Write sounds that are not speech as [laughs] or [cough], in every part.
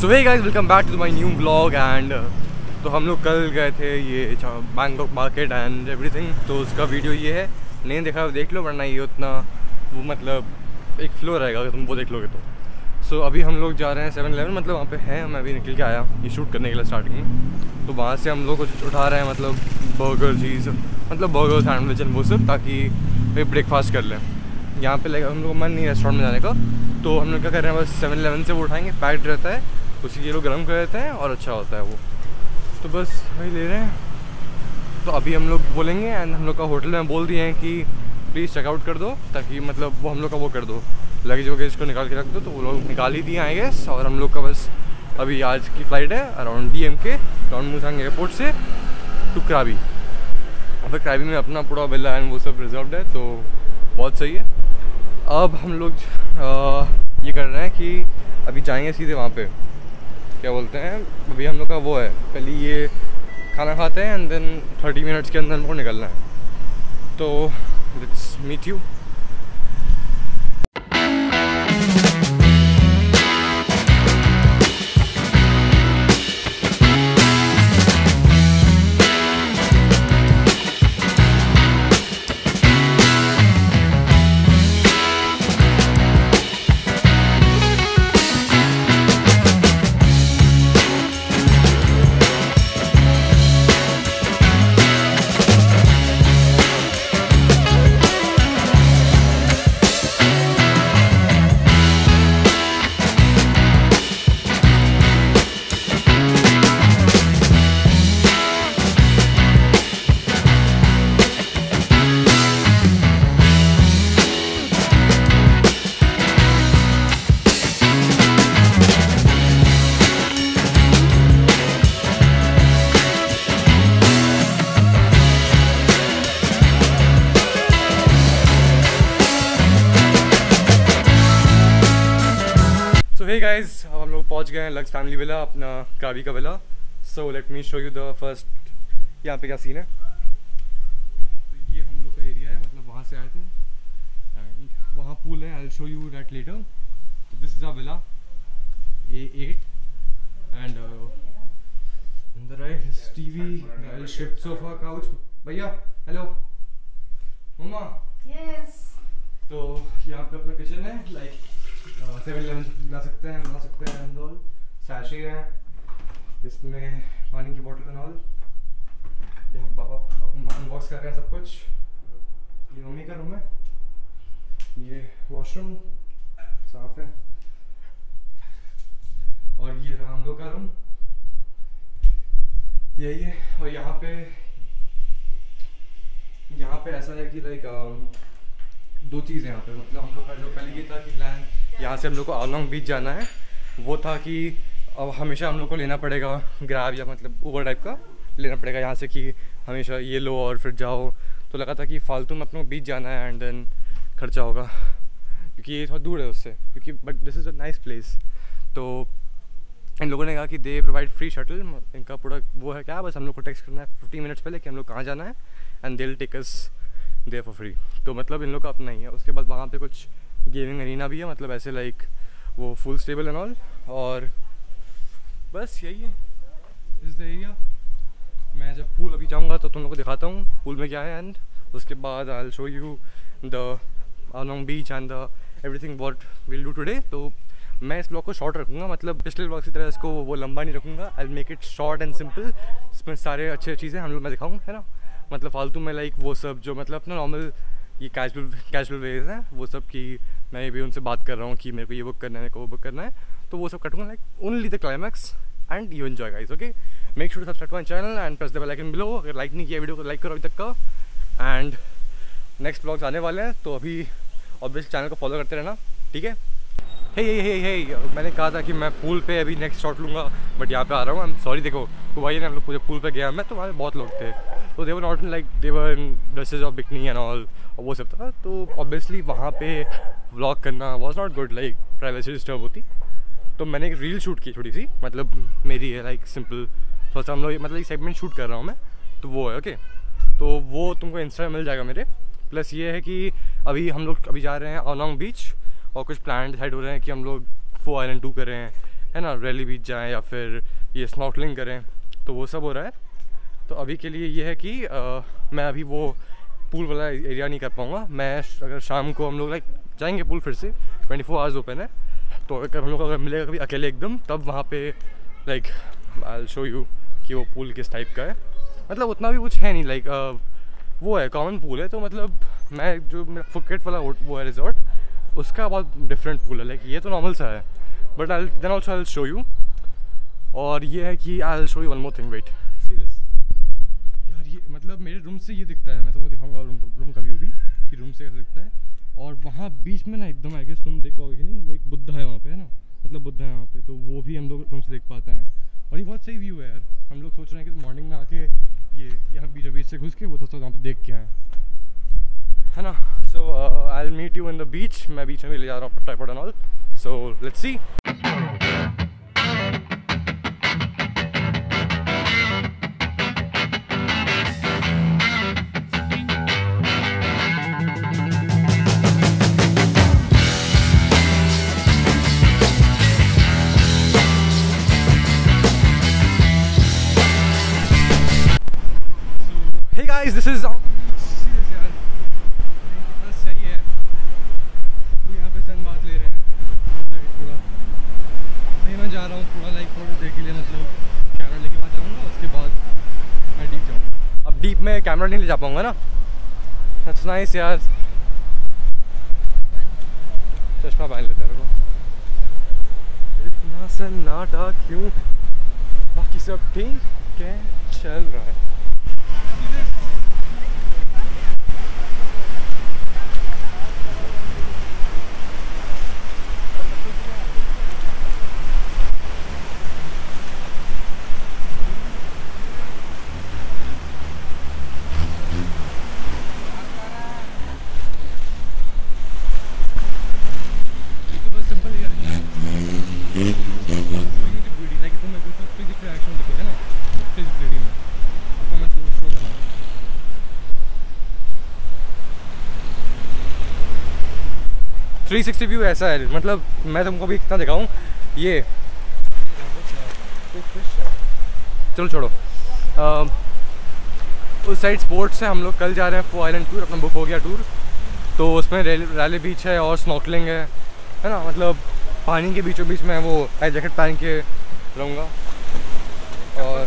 So way guys welcome back to my new blog and तो हम लोग कल गए थे ये बैंकॉक मार्केट एंड एवरीथिंग तो उसका वीडियो ये है। नहीं देखा तो देख लो वरना ये उतना वो मतलब एक फ्लो रहेगा अगर तुम वो देख लोगे तो। सो so, अभी हम लोग जा रहे हैं सेवन इलेवन मतलब वहाँ पे हैं। मैं अभी निकल के आया ये शूट करने के लिए स्टार्टिंग में। तो वहाँ से हम लोग कुछ उठा रहे हैं मतलब बर्गर चीज़ मतलब बर्गर सैंडविच एंड वो सब ताकि भाई ब्रेकफास्ट कर लें। यहाँ पे लाइक हम लोग मन नहीं रेस्टोरेंट में जाने का। तो हम लोग क्या कर रहे हैं बस सेवन इलेवन से वो उठाएँगे पैक्ड रहता है। उसी ये लोग गर्म कर देते हैं और अच्छा होता है वो तो बस वही ले रहे हैं तो अभी हम लोग बोलेंगे एंड हम लोग का होटल में बोल दिए हैं कि प्लीज़ चेकआउट कर दो ताकि मतलब वो हम लोग का वो कर दो लगेज वगैज को निकाल के रख दो तो वो लोग निकाल ही दिए आई गेस और हम लोग का बस अभी आज की फ़्लाइट है अराउंड डी एम के मुसांग एयरपोर्ट से टू क्राबी और फिर क्राबी में अपना पूरा विला एंड वो सब रिज़र्व है तो बहुत सही है अब हम लोग ये कर रहे हैं कि अभी जाएँगे सीधे वहाँ पे क्या बोलते हैं, अभी हम लोग का वो है, पहले ये खाना खाते हैं एंड देन थर्टी मिनट्स के अंदर हमको निकलना है। तो लेट्स मीट यू गाइस अब हम लोग पहुँच गए हैं लक्स फैमिली विला अपना कावी का villa so let me show you the first यहाँ पे क्या सीन है? तो ये हम लोग का एरिया है मतलब वहाँ से आए थे. एंड वहाँ पूल है I show you that later तो this is a villa A eight and है TV L shift sofa couch भैया हेलो मम्मा. Yes. तो यहाँ पे अपना किचन है लाइक इलेवन ला सकते हैं ला सकते हैं ऑल सैशे है इसमें पानी की बोतल एंड ऑल यहाँ पापा अनबॉक्स कर रहे हैं सब कुछ। ये मम्मी का रूम है। ये वॉशरूम साफ़ है। और ये हम लोग का रूम यही है। और यहाँ पे यहाँ पे ऐसा है कि लाइक दो चीज़ है यहाँ पे मतलब हम लोग का जो पहले ये था कि प्लान यहाँ से हम लोग को आलोंग बीच जाना है। वो था कि अब हमेशा हम लोग को लेना पड़ेगा ग्रैब या मतलब ऊबर टाइप का, लेना पड़ेगा यहाँ से कि हमेशा ये लो और फिर जाओ। तो लगा था कि फालतू में अपने बीच जाना है एंड देन खर्चा होगा, क्योंकि ये थोड़ा दूर है उससे, क्योंकि but this is a nice place तो इन लोगों ने कहा कि दे प्रोवाइड फ्री शटल इनका पूरा वो है क्या, बस हम लोग को टेक्स्ट करना है फिफ्टी मिनट्स पहले कि हम लोग कहाँ जाना है and they'll take us there for free तो मतलब इन लोग का अपना ही है। उसके बाद वहाँ पे कुछ गेमिंग अरीना भी है मतलब ऐसे लाइक वो फुल स्टेबल एंड ऑल और बस यही है। इस द एरिया मैं जब पूल अभी जाऊँगा तो तुम लोग को दिखाता हूँ पूल में क्या है एंड उसके बाद I show you the along beach and the everything what will do today तो मैं इस ब्लॉग को शॉर्ट रखूँगा मतलब पिछले ब्लॉग की तरह इसको वो लंबा नहीं रखूँगा। I make it short and simple इसमें सारे अच्छे चीज़ें हम लोग, मैं दिखाऊँ, है ना? मतलब फालतू में लाइक वो सब जो मतलब अपना नॉर्मल ये कैजुअल कैजुअल वेज हैं वो सब कि मैं भी उनसे बात कर रहा हूँ कि मेरे को ये बुक करना है, मेरे को वो बुक करना है तो वो सब कटूँगा like only the climax and you enjoy guys okay make sure subscribe my channel and press the bell icon below अगर लाइक नहीं किया वीडियो को लाइक करो अभी तक का। एंड नेक्स्ट ब्लॉग्स आने वाले हैं तो अभी ऑब्वियसली चैनल को फॉलो करते रहना, ठीक है? हे हे हे हे मैंने कहा था कि मैं पूल पे अभी नेक्स्ट शॉट लूँगा बट यहाँ पे आ रहा हूँ आई एम सॉरी देखो भाई ने, हम लोग पूरे पूल पे गया मैं तो वहाँ बहुत लोग थे तो they were not like they were dresses of bikini and all और वो सब था तो ऑब्वियसली वहाँ पे व्लॉग करना was not good like privacy disturb होती तो मैंने एक रील शूट की छोटी सी मतलब मेरी है लाइक सिंपल थोड़ा सा हम लोग मतलब एक सेगमेंट शूट कर रहा हूँ मैं तो वो है ओके तो वो तुमको इंस्टा मिल जाएगा मेरे प्लस ये है कि अभी हम लोग अभी जा रहे हैं ओनोंग बीच और कुछ प्लान डिसाइड हो रहे हैं कि हम लोग फो आइलैंड टू करें है ना? रैली बीच जाएँ या फिर ये स्नॉकलिंग करें तो वो सब हो रहा है। तो अभी के लिए ये है कि आ, मैं अभी वो पूल वाला एरिया नहीं कर पाऊँगा। मैं अगर शाम को हम लोग लाइक जाएँगे पूल फिर से ट्वेंटी फोर आवर्स ओपन है। तो अगर हम लोग अगर मिलेगा कभी अकेले एकदम तब वहाँ पे लाइक आई शो यू कि वो पूल किस टाइप का है। मतलब उतना भी कुछ है नहीं लाइक वो है कॉमन पूल है तो मतलब मैं जो मेरा फुकेट वाला वो है रिजॉर्ट उसका बहुत डिफरेंट पूल है। लाइक ये तो नॉर्मल सा है। But I then also I show you और ये है कि I show you one more thing wait serious यार, ये मतलब मेरे रूम से ये दिखता है। मैं तुमको दिखाऊँगा रूम रूम का व्यू भी, कि रूम से कैसे दिखता है। और वहाँ बीच में ना एकदम आई गेस तुम देख पाओगे नहीं, वो एक बुद्धा है वहाँ पे, है ना? मतलब बुद्धा है वहाँ पे। तो वो भी हम लोग रूम से देख पाते हैं। और ये बहुत सही व्यू है यार। हम लोग सोच रहे हैं कि मॉर्निंग में आके ये यहाँ बीचों बीच से घुस के वो थोड़ा सा वहाँ पे देख के आए। है ना? So I meet you in the beach मैं बीच में ले जा रहा हूँ tripod and all so let's see Hey guys, this is serious यार कितना सही है सब लोग यहाँ पे सन बात ले रहे हैं Side पूरा नहीं मैं जा रहा हूँ थोड़ा लाइक थोड़ी देर के लिए मतलब कैमरा लेके वहाँ जाऊँगा उसके बाद मैं डीप जाऊँगा अब डीप में कैमरा नहीं ले जा पाऊँगा ना। That's nice यार। चश्मा पहन लेते हैं इतना सन्नाटा क्यों? बाकी सब ठीक है, चल रहा है। 360 व्यू ऐसा है। मतलब मैं तुमको भी इतना दिखाऊँ? ये। चलो छोड़ो। उस साइड स्पोर्ट्स है हम लोग कल जा रहे हैं फो आइलैंड टूर अपना बुक हो गया टूर तो उसमें रैली बीच है और स्नॉकलिंग है। है ना? मतलब पानी के बीचों बीच में वो आई जैकेट पहन के रहूँगा। और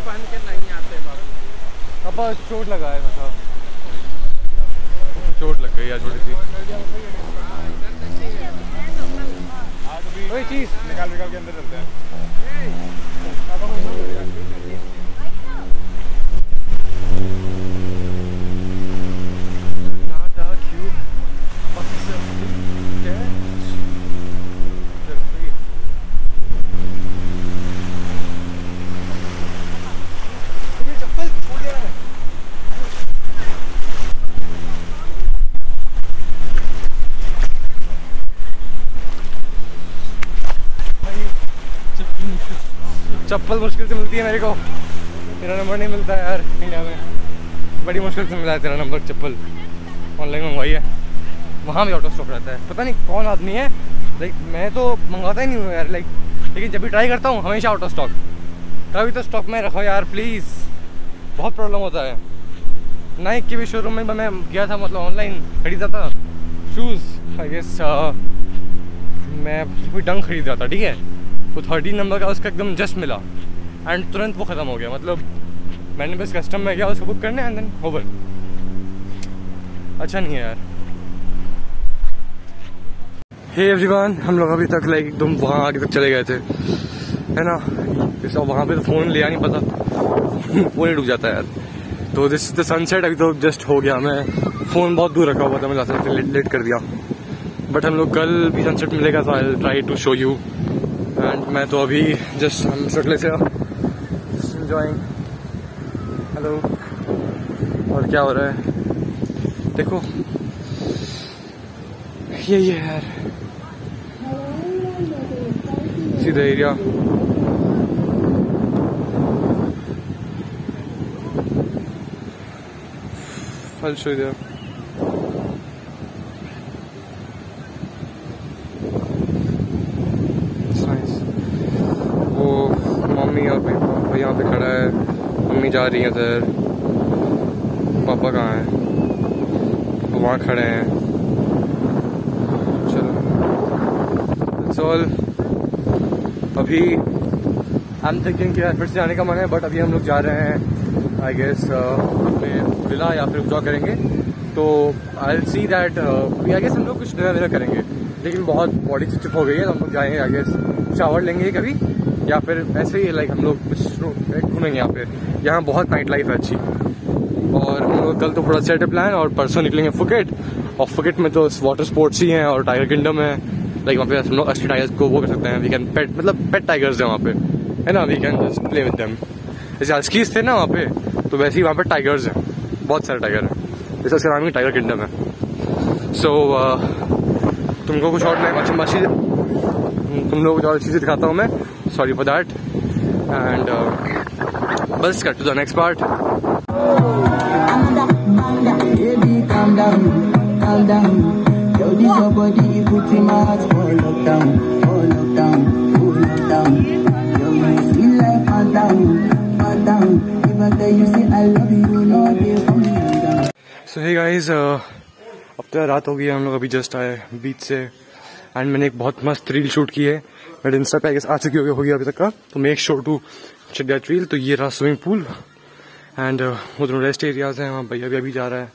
अपन चोट लगा है मतलब। चोट लग गई आज छोटी सी। वही चीज़? निकाल निकाल के अंदर चलते हैं नाटा क्यों बाकी सब ठीक है चल सही है ये चप्पल छूट गया है भाई चप्पल मुश्किल चप्पल मुश्किल से मिलती है मेरे को। तेरा नंबर नहीं मिलता यार। इंडिया में। बड़ी मुश्किल से मिला है तेरा नंबर, चप्पल। ऑनलाइन मंगवाई है। वहाँ भी ऑफ़ स्टॉक रहता है। पता नहीं कौन आदमी है। लाइक मैं तो मंगवाता ही नहीं हूँ यार लाइक लेकिन जब भी ट्राई करता हूँ, हमेशा ऑफ़ स्टॉक कभी तो स्टॉक में रखो यार प्लीज़ बहुत प्रॉब्लम होता है। नाइक के भी शोरूम में मैं गया था मतलब ऑनलाइन खरीदा था। शूज़ आई गेस मैं कोई डंग खरीद रहा था, ठीक है? वो थर्टीन नंबर का उसका एकदम जस्ट मिला। एंड तुरंत वो ख़त्म हो गया। मतलब मैंने बस कस्टम में गया उसको बुक करने एंड देन ओवर अच्छा नहीं है यार। हे hey एवरीवन हम लोग अभी तक लाइक एकदम वहाँ आगे तक चले गए थे। है ना? जैसे वहाँ पे तो फ़ोन लिया नहीं पता। [laughs] फ़ोन ही डूब जाता है यार। तो दिस द सनसेट अभी तो जस्ट हो गया। मैं फ़ोन बहुत दूर रखा हुआ था मैं लाते लेट, लेट कर दिया। बट हम लोग कल भी सनसेट मिलेगा तो I try to show you and मैं तो अभी जस्ट हम शटले से एंजॉइंग हेलो और क्या हो रहा है? देखो। ये ये यार। सीधा area. I'll show you there. It's nice. है यहाँ पे पापा यहाँ पे खड़ा है जा रही है इधर पापा कहाँ हैं? वहाँ खड़े हैं। चलो। ऑल अभी एम थिंकिंग फिर से आने का मन है बट अभी हम लोग जा रहे हैं आई गेस अपने विला या फिर जॉ करेंगे। तो आई सी दैट आई गेस हम लोग कुछ डिनर विनर करेंगे। लेकिन बहुत बॉडी चिप हो गई है तो हम लोग जाएँगे आई गेस शावर लेंगे कभी, या फिर ऐसे ही लाइक हम लोग कुछ घूमेंगे यहाँ पे। यहाँ बहुत नाइट लाइफ है अच्छी। और हम लोग कल तो थोड़ा सेट प्लान और परसों निकलेंगे फुकेट और फुकेट में तो वाटर स्पोर्ट्स ही हैं और टाइगर किंगडम है। लाइक वहाँ पे हम लोग असली टाइगर्स को वो कर सकते हैं। वी कैन पेट मतलब पेट टाइगर्स है वहाँ पे। है ना? We can just play with them जैसे अस्कीज थे ना वहाँ पे तो वैसे ही वहाँ पे टाइगर्स हैं। बहुत सारे टाइगर हैं। जैसे उसका नाम ही टाइगर किंगडम है। सो so, uh, तुमको कुछ और मैं अच्छी चीज़ तुम लोग कुछ और चीज़ें दिखाता हूँ मैं। Sorry for that and uh, बस cut to the next part so hey guys अब तो रात हो गई है, हम लोग अभी जस्ट आए बीच से। एंड मैंने एक बहुत मस्त रील शूट की है। मेरे इंस्टा पे आ चुकी होगी होगी अभी तक का? तो make sure to check that reel तो ये रहा स्विमिंग पूल एंड वो दोनों रेस्ट एरियाज़ हैं. वहाँ भैया भी अभी जा रहा है.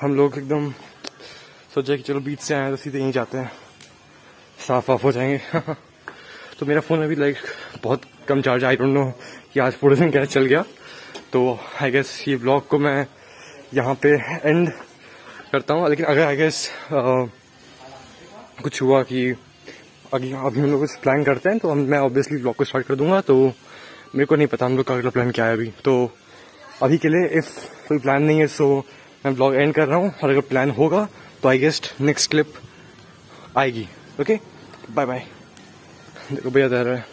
हम लोग एकदम सोचा कि चलो बीच से आए तो सीधे यहीं जाते हैं. साफ़ वाफ हो जाएँगे. [laughs] तो मेरा फ़ोन अभी लाइक बहुत कम चार्ज आई डोंट नो कि आज पूरे दिन कैसे चल गया. तो आई गेस ये ब्लॉग को मैं यहाँ पे एंड करता हूँ. लेकिन अगर आई गेस कुछ हुआ कि अभी अभी हम लोग कुछ प्लान करते हैं तो हम, मैं ऑब्वियसली ब्लॉग को स्टार्ट कर दूँगा तो मेरे को नहीं पता हम लोग का अगला प्लान क्या है अभी। तो अभी के लिए इफ़ कोई प्लान नहीं है सो मैं ब्लॉग एंड कर रहा हूँ, और अगर प्लान होगा तो आई गेस्ट नेक्स्ट क्लिप आएगी ओके बाय बाय देखो भैया रहा है।